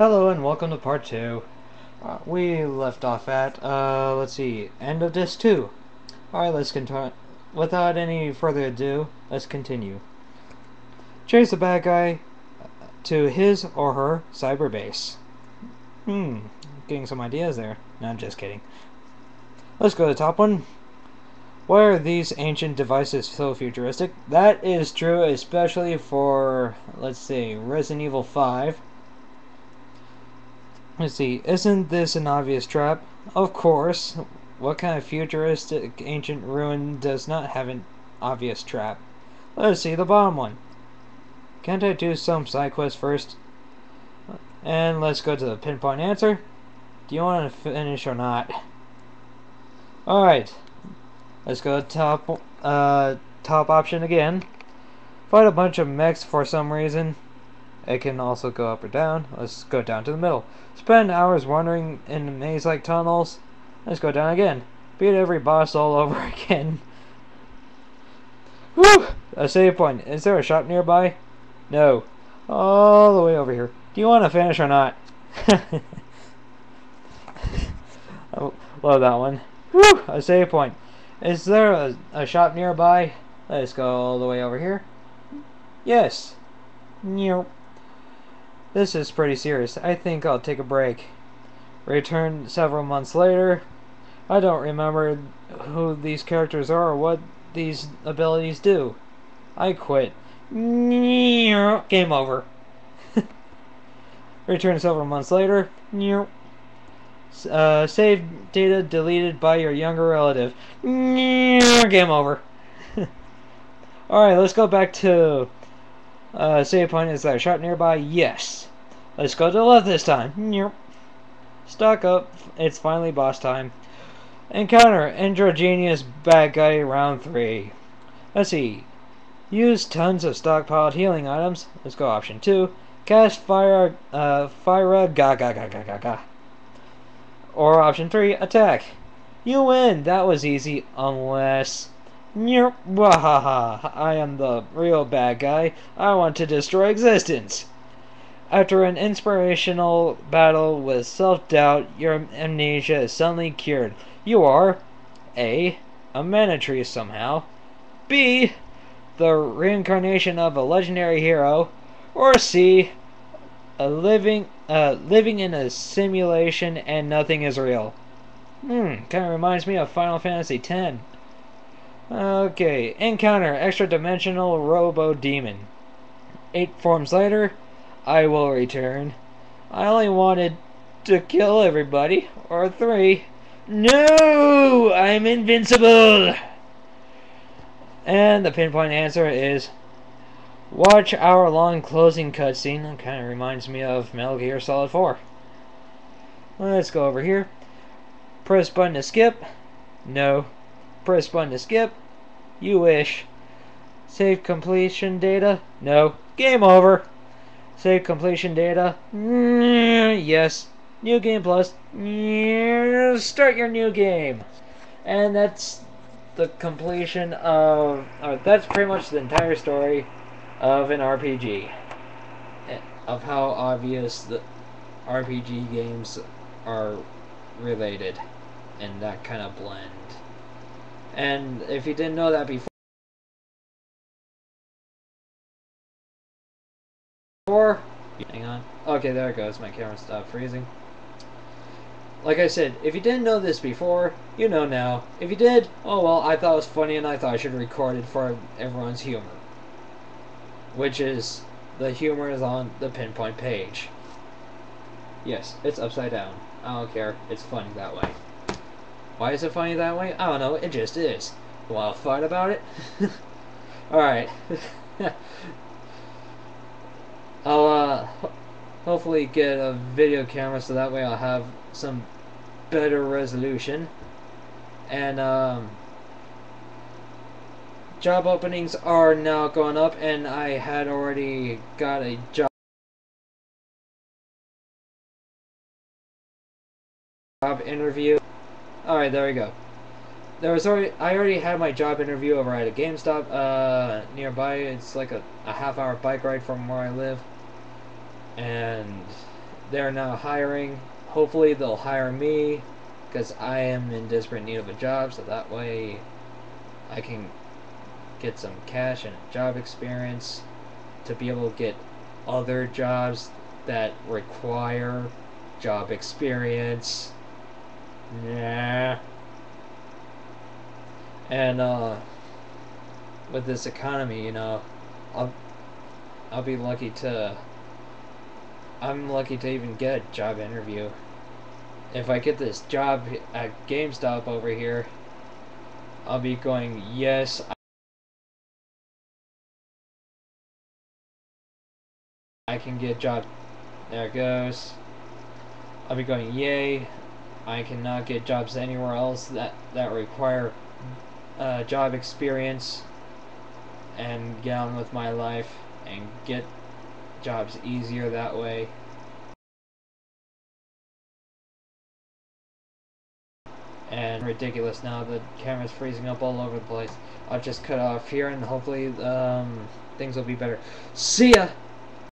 Hello and welcome to part two. Uh, we left off at, uh, let's see, end of disc two. Alright, let's continue. Without any further ado, let's continue. Chase the bad guy to his or her cyber base. Hmm, getting some ideas there. No, I'm just kidding. Let's go to the top one. Why are these ancient devices so futuristic? That is true, especially for, let's see, Resident Evil 5. Let's see, isn't this an obvious trap? Of course. What kind of futuristic ancient ruin does not have an obvious trap? Let's see the bottom one. Can't I do some side quest first? And let's go to the pinpoint answer. Do you want to finish or not? Alright. Let's go to top, uh, top option again. Fight a bunch of mechs for some reason. It can also go up or down. Let's go down to the middle. Spend hours wandering in maze-like tunnels. Let's go down again. Beat every boss all over again. Woo! A save point. Is there a shop nearby? No. All the way over here. Do you want to finish or not? I love that one. Woo! A save point. Is there a, a shop nearby? Let's go all the way over here. Yes. Nope. This is pretty serious. I think I'll take a break. Return several months later. I don't remember who these characters are or what these abilities do. I quit. Game over. Return several months later. Uh, save data deleted by your younger relative. Game over. Alright, let's go back to uh, save point. Is there a shot nearby? Yes. Let's go to the left this time. Yep. Stock up. It's finally boss time. Encounter androgynous bad guy round three. Let's see. Use tons of stockpiled healing items. Let's go option two. Cast fire, uh, fire ga ga ga ga ga ga. Or option three, attack. You win. That was easy, unless. Wahaha! I am the real bad guy. I want to destroy existence. After an inspirational battle with self-doubt, your amnesia is suddenly cured. You are A. A mana tree somehow. B. The reincarnation of a legendary hero. Or C. A living, uh, living in a simulation and nothing is real. Hmm, kind of reminds me of Final Fantasy X. Okay, encounter extra dimensional robo demon. Eight forms later, I will return. I only wanted to kill everybody. Or three. No! I'm invincible! And the pinpoint answer is watch our long closing cutscene. Kind of reminds me of Metal Gear Solid 4. Let's go over here. Press button to skip. No. Press button to skip. You wish. Save completion data. No. Game over. Save completion data. Mm, yes. New game plus. Mm, start your new game. And that's the completion of. Uh, that's pretty much the entire story of an RPG. Eh, of how obvious the RPG games are related and that kind of blend. And if you didn't know that before, hang on. Okay, there it goes. My camera stopped freezing. Like I said, if you didn't know this before, you know now. If you did, oh well, I thought it was funny and I thought I should record it for everyone's humor. Which is, the humor is on the pinpoint page. Yes, it's upside down. I don't care. It's funny that way. Why is it funny that way? I don't know. It just is. Want to fight about it? Alright. I'll uh, ho hopefully get a video camera so that way I'll have some better resolution. And um, job openings are now going up and I had already got a job interview. Alright, there we go. There was already I already had my job interview over at a GameStop uh, nearby. It's like a, a half hour bike ride from where I live. And they're now hiring. Hopefully they'll hire me because I am in desperate need of a job, so that way I can get some cash and job experience to be able to get other jobs that require job experience. Nah. And uh with this economy, you know, I'll I'll be lucky to I'm lucky to even get a job interview. If I get this job at GameStop over here, I'll be going, yes, I can get job. There it goes. I'll be going, yay, I cannot get jobs anywhere else that, that require uh, job experience and get on with my life and get jobs easier that way. And ridiculous now, the camera's freezing up all over the place. I'll just cut off here and hopefully um, things will be better. See ya!